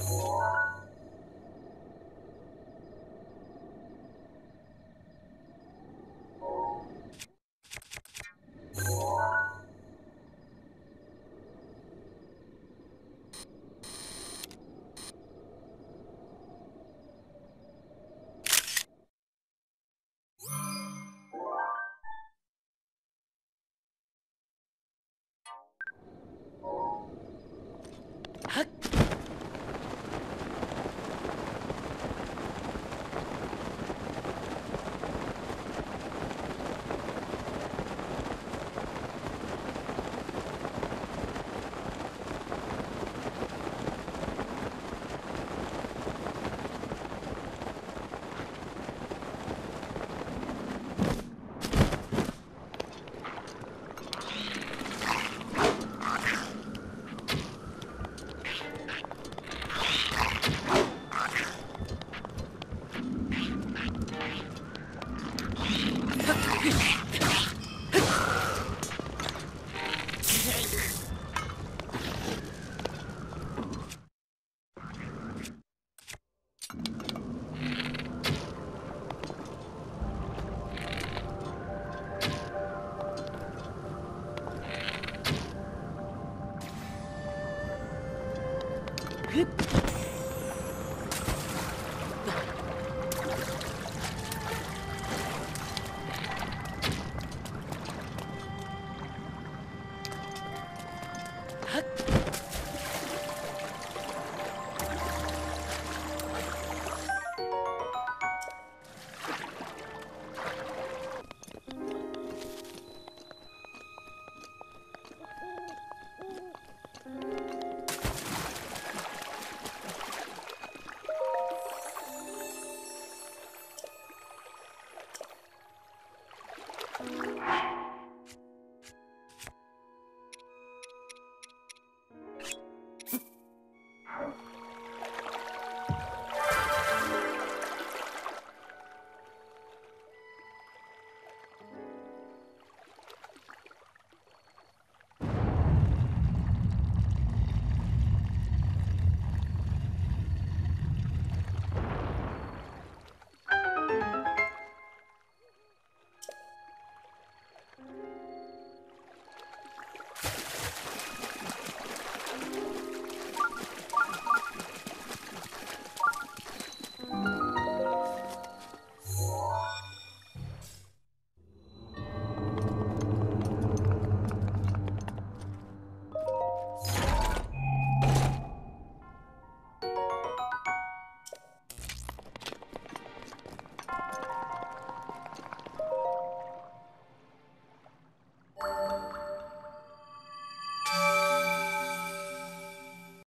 ふっ Good.